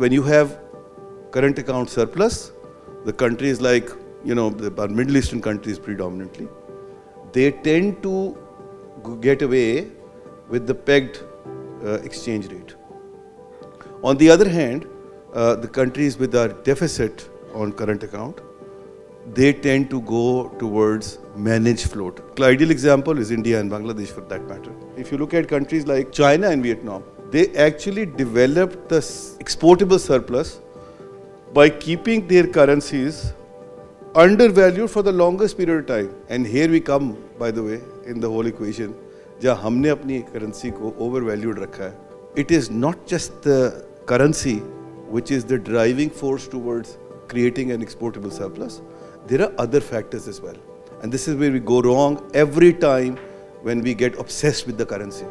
when you have current account surplus, the countries like, you know, the Middle Eastern countries predominantly, they tend to get away with the pegged uh, exchange rate. On the other hand, uh, the countries with a deficit on current account, they tend to go towards managed float. The ideal example is India and Bangladesh for that matter. If you look at countries like China and Vietnam, they actually developed the exportable surplus by keeping their currencies undervalued for the longest period of time. And here we come, by the way, in the whole equation, जहाँ हमने अपनी currency को overvalued रखा है it is not just the currency which is the driving force towards creating an exportable surplus. There are other factors as well. And this is where we go wrong every time when we get obsessed with the currency.